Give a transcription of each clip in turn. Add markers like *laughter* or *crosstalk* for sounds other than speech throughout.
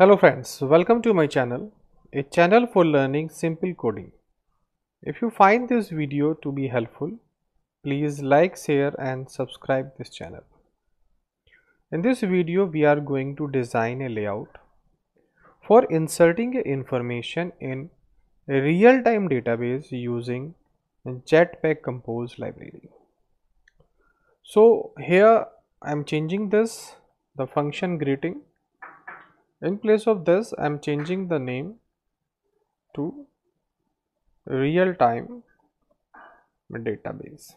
Hello friends, welcome to my channel, a channel for learning simple coding. If you find this video to be helpful, please like, share and subscribe this channel. In this video, we are going to design a layout for inserting information in a real-time database using Jetpack Compose library. So here I am changing this, the function greeting in place of this I am changing the name to real time database.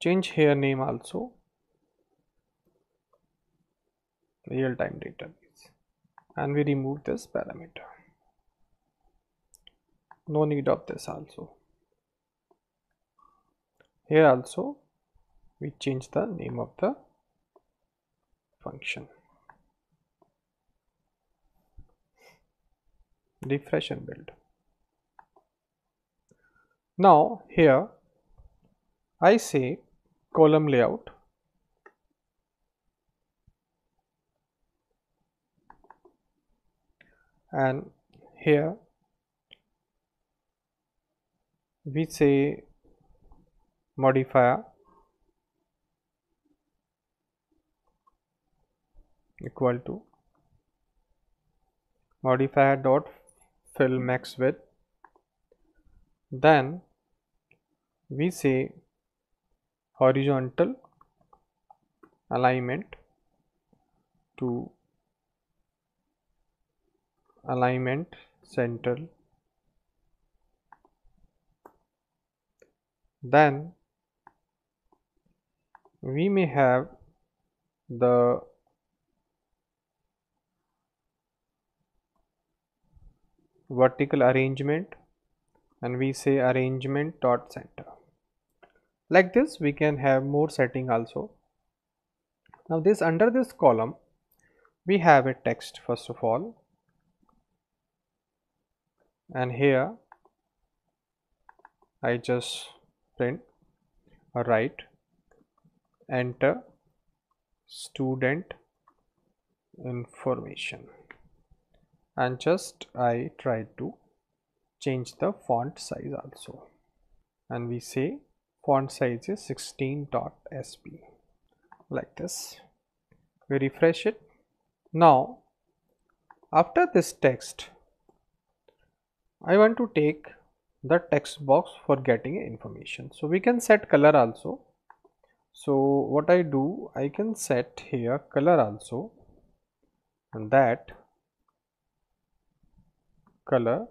Change here name also. Real time database. And we remove this parameter. No need of this also. Here also we change the name of the function refresh and build. Now here I say column layout. And here we say modifier. Equal to modifier dot fill max width then we say horizontal alignment to alignment central. Then we may have the vertical arrangement and we say arrangement dot center. Like this we can have more setting also. Now this under this column we have a text first of all. And here I just print or write enter student information and just I try to change the font size also. And we say font size is 16.sp like this. We refresh it. Now after this text I want to take the text box for getting information. So we can set color also. So what I do I can set here color also. And that color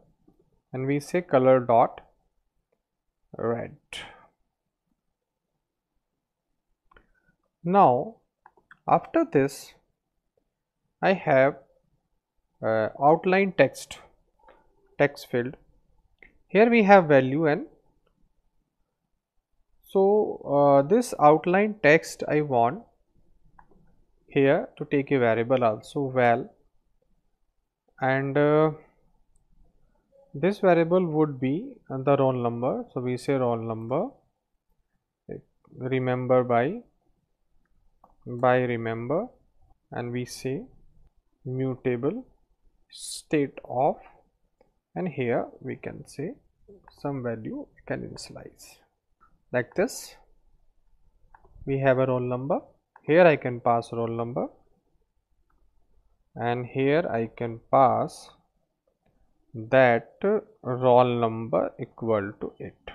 and we say color dot red. Now after this I have uh, outline text text field. Here we have value and so uh, this outline text I want here to take a variable also val and uh, this variable would be the roll number. So we say roll number. Remember by by remember. And we say mutable state of. And here we can say some value we can initialize. Like this. We have a roll number. Here I can pass roll number. And here I can pass that roll number equal to it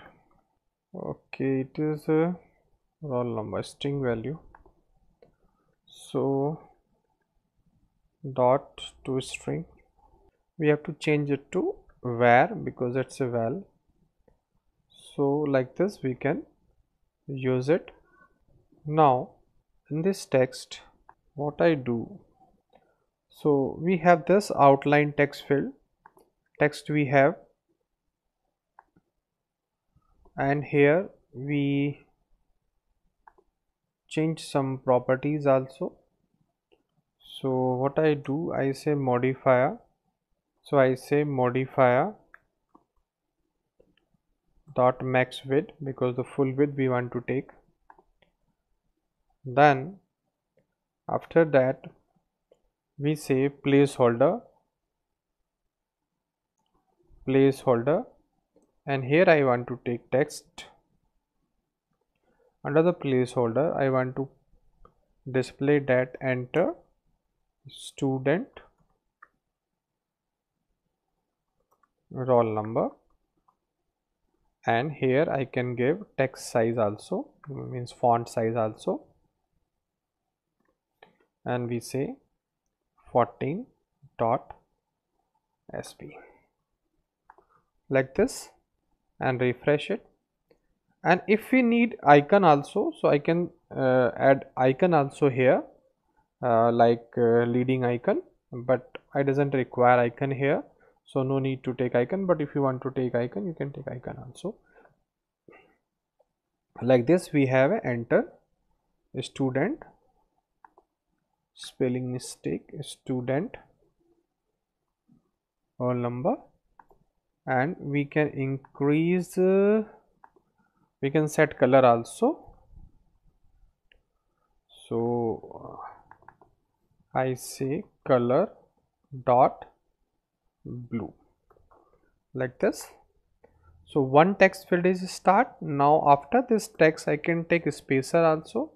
okay it is a roll number string value. So dot to string. We have to change it to where because it's a val. So like this we can use it. Now in this text what I do? So we have this outline text field text we have. And here we change some properties also. So what I do I say modifier. So I say modifier dot max width because the full width we want to take. Then after that we say placeholder placeholder. And here I want to take text. Under the placeholder I want to display that enter student roll number. And here I can give text size also means font size also. And we say 14 dot sp like this and refresh it. And if we need icon also so I can uh, add icon also here uh, like uh, leading icon but I doesn't require icon here. So no need to take icon but if you want to take icon you can take icon also. Like this we have a enter student spelling mistake student roll number and we can increase uh, we can set color also. So uh, I say color dot blue like this. So one text field is start. Now after this text i can take spacer also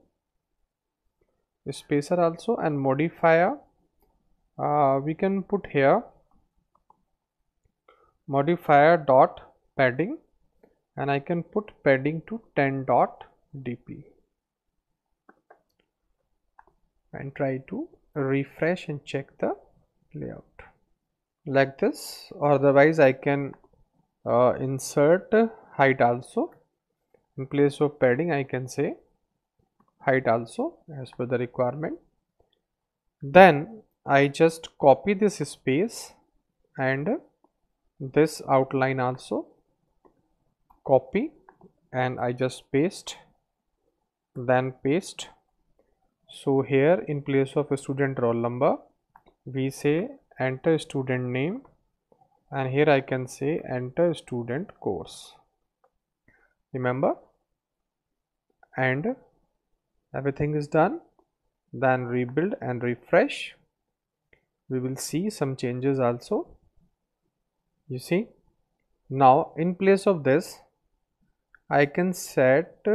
spacer also and modifier. Uh, we can put here modifier dot padding and i can put padding to 10 dot dp and try to refresh and check the layout. Like this otherwise I can uh, insert height also. In place of padding I can say height also as per the requirement. Then I just copy this space and this outline also. Copy and I just paste then paste. So here in place of a student roll number we say enter student name and here I can say enter student course. Remember? And everything is done. Then rebuild and refresh. We will see some changes also you see? Now in place of this I can set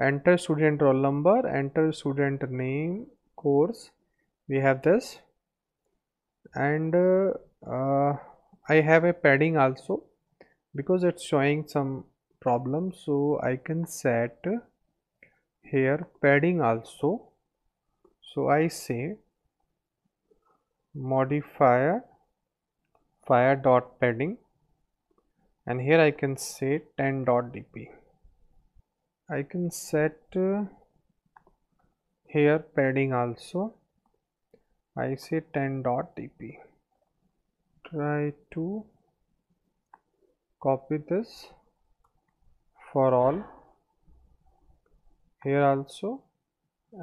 enter student roll number enter student name course. We have this. And uh, uh, I have a padding also because it's showing some problem. So I can set here padding also. So I say modifier fire dot padding. And here I can say 10 dot dp. I can set uh, here padding also. I say 10 dot dp. Try to copy this for all. Here also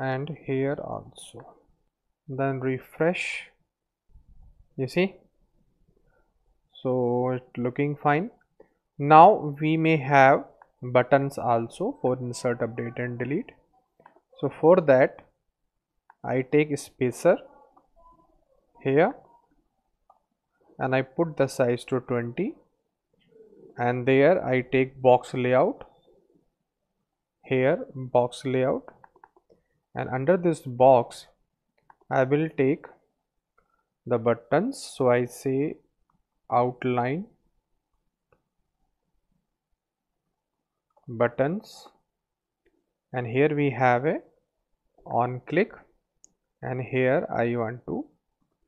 and here also. Then refresh. You see so it's looking fine. Now we may have buttons also for insert update and delete. So for that I take spacer here and I put the size to 20 and there I take box layout here box layout. And under this box I will take the buttons. So I say outline buttons. And here we have a on click. And here I want to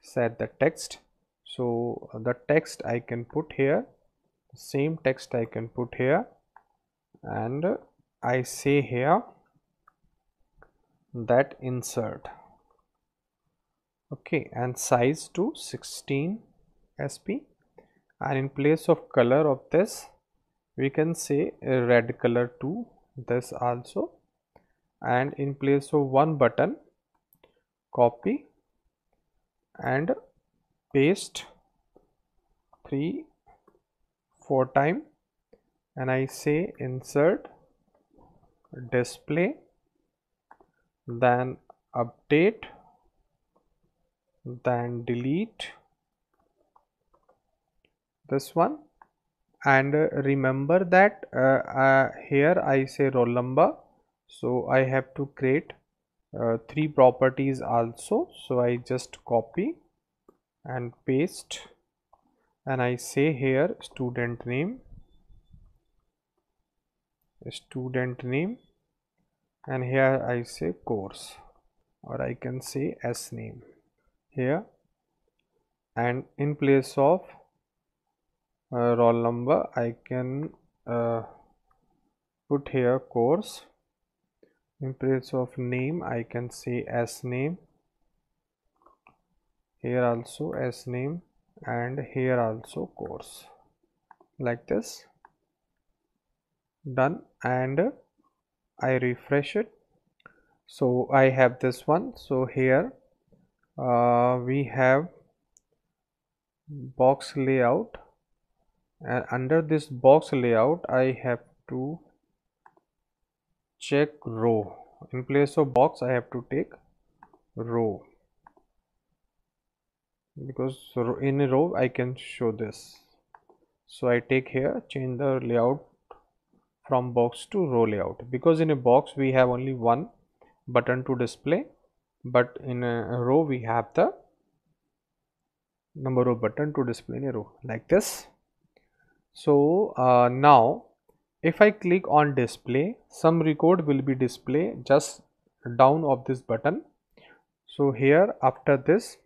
set the text. So the text I can put here same text I can put here. And I say here that insert. Okay and size to 16 sp and in place of color of this we can say a red color to this also. And in place of one button copy and paste 3 4 time. And I say insert display then update then delete this one. And uh, remember that uh, uh, here I say roll number. So I have to create uh, three properties also. So I just copy and paste. And I say here student name student name. And here I say course or I can say S name. Here. And in place of uh, roll number I can uh, put here course. In place of name I can say S name. Here also S name and here also course. Like this. Done and I refresh it. So I have this one. So here uh, we have box layout and under this box layout I have to check row. In place of box I have to take row. Because in a row I can show this. So I take here change the layout from box to row layout. Because in a box we have only one button to display but in a row we have the number of button to display in a row. Like this so uh, now if I click on display some record will be display just down of this button. So here after this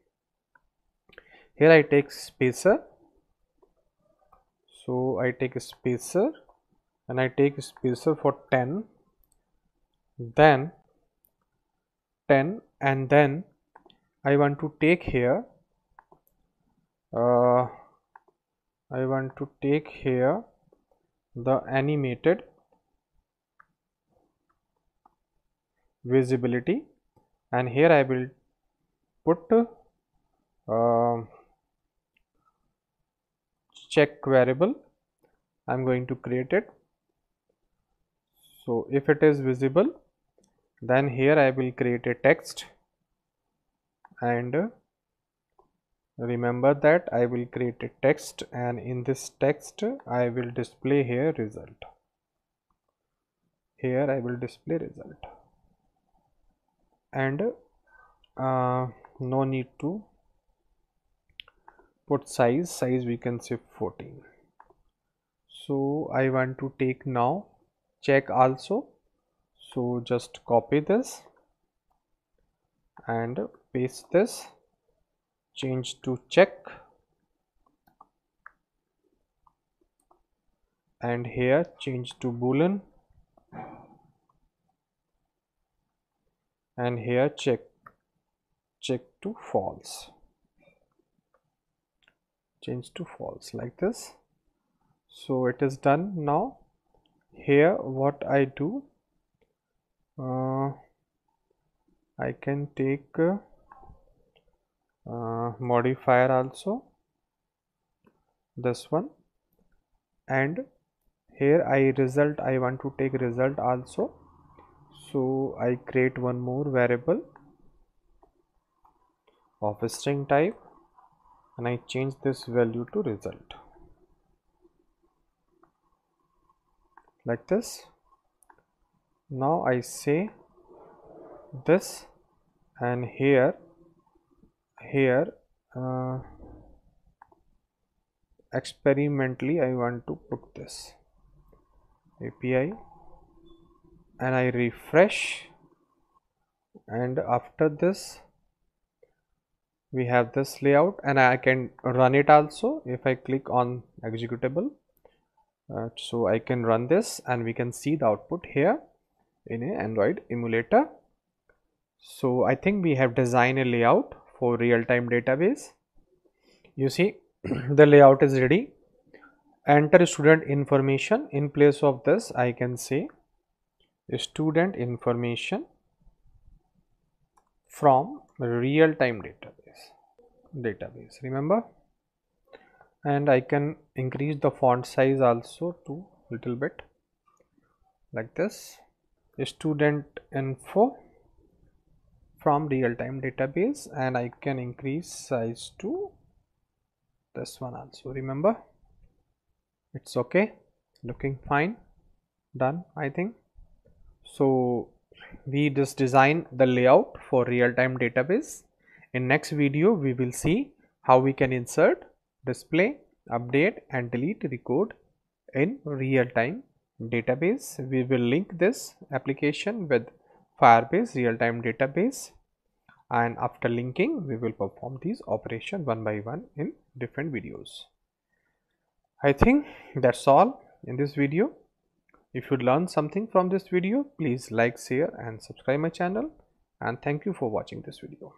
here I take spacer. So I take a spacer and I take spacer for 10 then 10 and then I want to take here uh, I want to take here the animated visibility and here I will put uh, check variable. I'm going to create it. So if it is visible then here I will create a text and remember that I will create a text and in this text I will display here result. Here I will display result. And uh, no need to put size. Size we can say 14 so I want to take now check also. So just copy this and paste this change to check. And here change to boolean. And here check check to false. Change to false like this. So it is done now. Here what I do uh, I can take uh, uh, modifier also. This one. And here I result I want to take result also. So I create one more variable of a string type and I change this value to result. Like this. Now I say this and here here uh, experimentally I want to put this API and I refresh. And after this we have this layout and I can run it also if I click on executable. Uh, so I can run this and we can see the output here in a Android emulator. So I think we have designed a layout for real-time database. You see *clears throat* the layout is ready. Enter student information in place of this I can say student information from real-time database database remember? And I can increase the font size also to little bit like this. Student info from real-time database and I can increase size to this one also remember? It's okay. Looking fine. Done I think. So we just design the layout for real-time database. In next video we will see how we can insert display update and delete record in real-time database. We will link this application with firebase real-time database. And after linking we will perform these operation one by one in different videos. I think that's all in this video. If you learned something from this video please like share and subscribe my channel. And thank you for watching this video